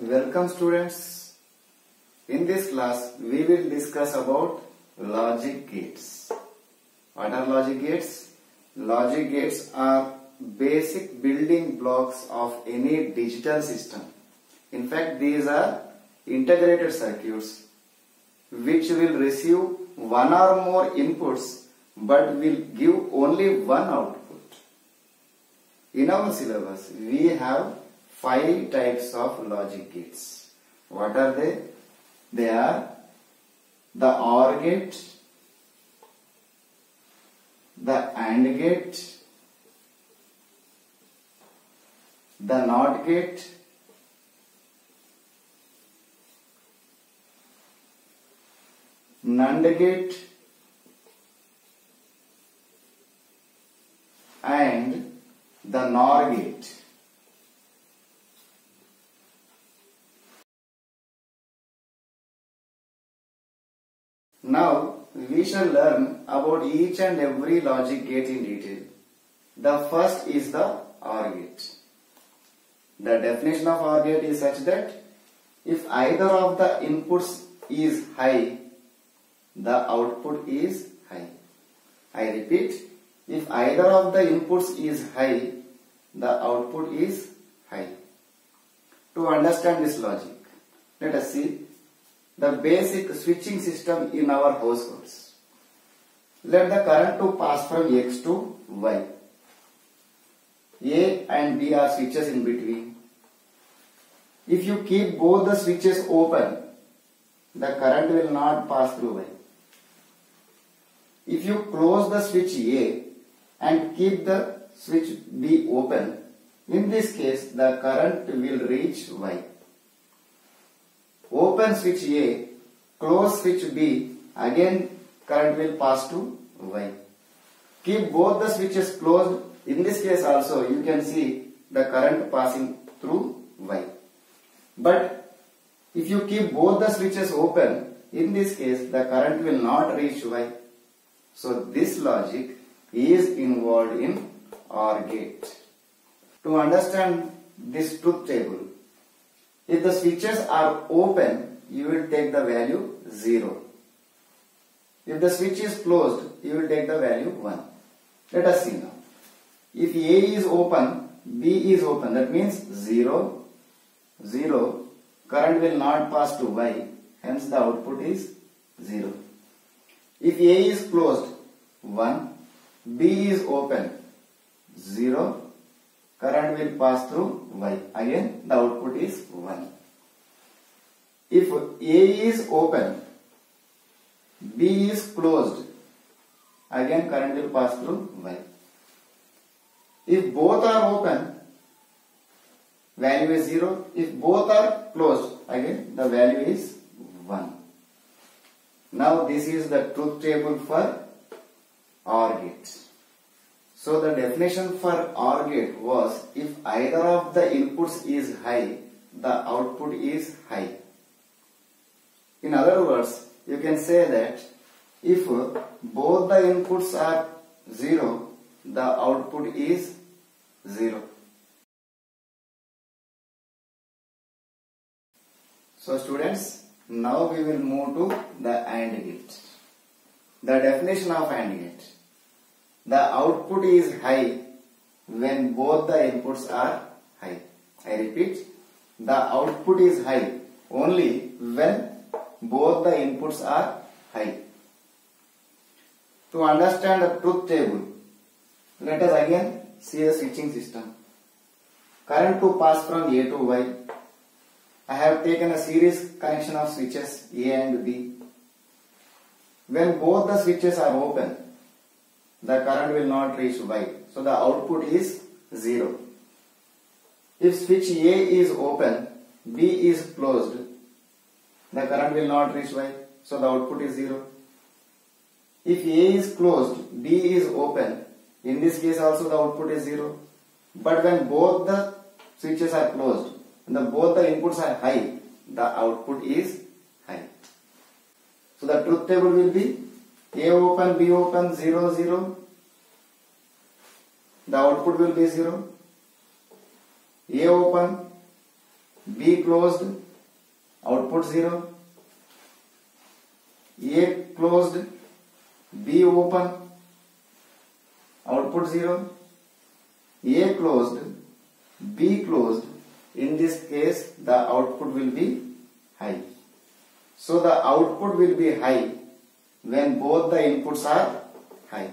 Welcome students. In this class we will discuss about logic gates. What are logic gates? Logic gates are basic building blocks of any digital system. In fact these are integrated circuits which will receive one or more inputs but will give only one output. In our syllabus, we have five types of logic gates. What are they? They are the OR gate, the AND gate, the NOT gate, NAND gate, and the NOR gate. Now we shall learn about each and every logic gate in detail. The first is the OR gate. The definition of OR gate is such that if either of the inputs is high, the output is high. I repeat, if either of the inputs is high, the output is high. To understand this logic, let us see the basic switching system in our households. Let the current to pass from X to Y. A and B are switches in between. If you keep both the switches open, the current will not pass through Y. If you close the switch A and keep the switch B open, in this case the current will reach Y. Open switch A, close switch B, again current will pass to Y. Keep both the switches closed, in this case also you can see the current passing through Y. But if you keep both the switches open, in this case the current will not reach Y. So this logic is involved in OR gate. To understand this truth table, if the switches are open, you will take the value 0. If the switch is closed, you will take the value 1. Let us see now. If A is open, B is open, that means 0, 0, current will not pass to Y, hence the output is 0. If A is closed, 1, B is open, 0, current will pass through Y. Again, the output is 1. If A is open, B is closed, again current will pass through Y. If both are open, value is 0. If both are closed, again the value is 1. Now this is the truth table for OR gate. So the definition for OR gate was if either of the inputs is high, the output is high. In other words, you can say that if both the inputs are 0, the output is 0. So students, now we will move to the AND gate. The definition of AND gate. The output is high when both the inputs are high. I repeat, the output is high only when both the inputs are high. To understand the truth table, let us again see the switching system. Current to pass from A to Y. I have taken a series connection of switches A and B. When both the switches are open, the current will not reach Y. So the output is 0. If switch A is open, B is closed, the current will not reach Y. So the output is 0. If A is closed, B is open, in this case also the output is 0. But when both the switches are closed, and the, both the inputs are high, the output is high. So the truth table will be A open, B open, 0, 0. The output will be 0. A open, B closed, output 0. A closed, B open, output 0. A closed, B closed. In this case, the output will be high. So the output will be high when both the inputs are high.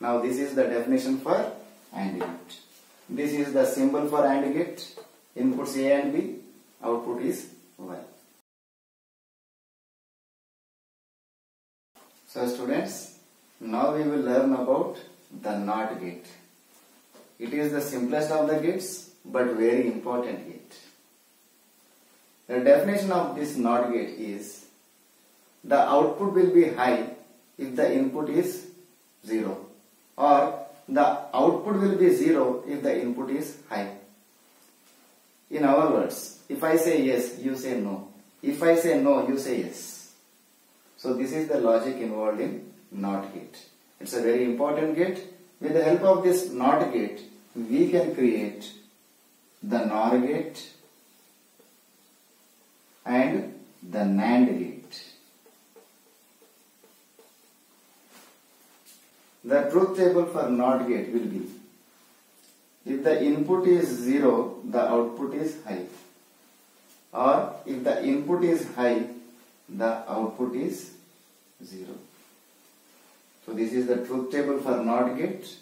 Now this is the definition for AND gate. This is the symbol for AND gate. Inputs A and B, output is Y. So students, now we will learn about the NOT gate. It is the simplest of the gates but very important gate. The definition of this NOT gate is the output will be high if the input is 0 or the output will be 0 if the input is high. In our words, if I say yes, you say no. If I say no, you say yes. So this is the logic involved in NOT gate. It's a very important gate. With the help of this NOT gate, we can create the NOR gate and the NAND gate. The truth table for NOT gate will be if the input is 0, the output is high. Or if the input is high, the output is 0. So this is the truth table for NOT gate.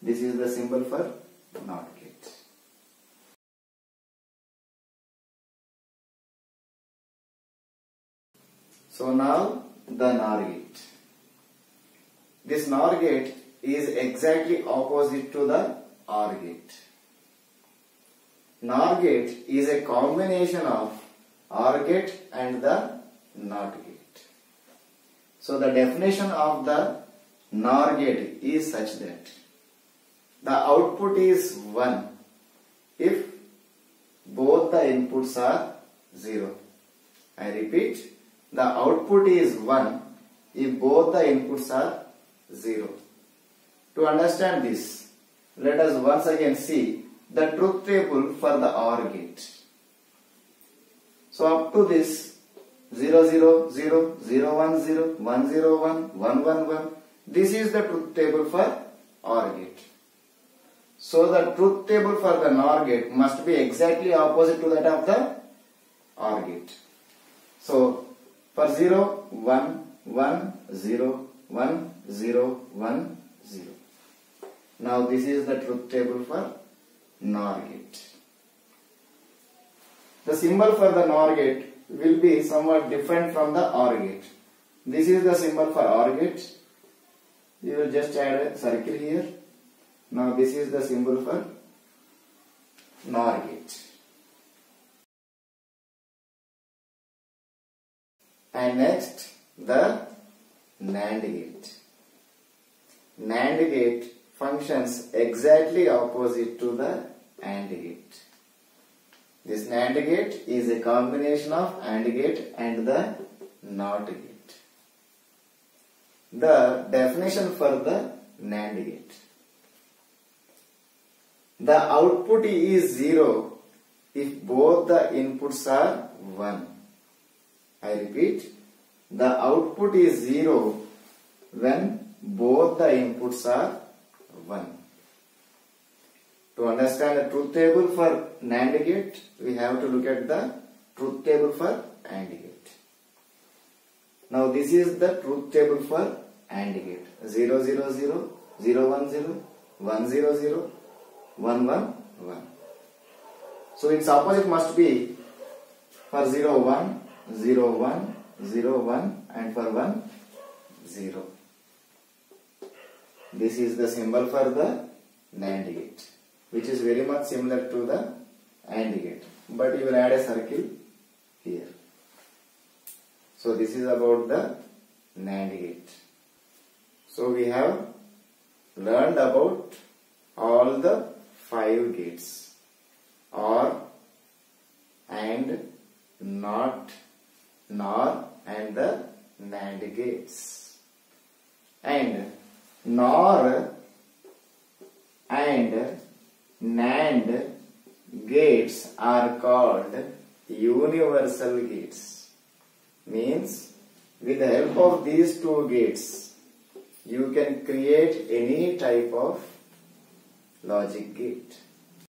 This is the symbol for NOT gate. So now the NOR gate. This NOR gate is exactly opposite to the OR gate. NOR gate is a combination of OR gate and the NOT gate. So the definition of the NOR gate is such that the output is 1 if both the inputs are 0. I repeat, the output is 1 if both the inputs are 0. To understand this, let us once again see the truth table for the OR gate. So up to this 0, 0, 0, 0, 1, 0, 1, 0, 1, 1, 1, 1. This is the truth table for OR gate. So the truth table for the NOR gate must be exactly opposite to that of the OR gate. So for 0, 1, 1, 0, 1, 0, 1, 0. Now this is the truth table for NOR gate. The symbol for the NOR gate will be somewhat different from the OR gate. This is the symbol for OR gate. You will just add a circle here. Now this is the symbol for NOR gate. And next the NAND gate. NAND gate functions exactly opposite to the AND gate. This NAND gate is a combination of AND gate and the NOT gate. The definition for the NAND gate. The output is 0 if both the inputs are 1. I repeat, the output is 0 when both the inputs are 1. To understand the truth table for NAND gate, we have to look at the truth table for AND gate. Now this is the truth table for AND gate. 0, 0, 0, 0, 1, 0, 1, 0, 0, 1, 1, 1. So its opposite must be for 0, 1, 0, 1, 0, 1 and for 1, 0. This is the symbol for the NAND gate which is very much similar to the AND gate but you will add a circle here. So this is about the NAND gate. So we have learned about all the five gates OR and NOT, NOR and the NAND gates. And NOR and NAND gates are called universal gates. Means with the help of these two gates, you can create any type of logic gate.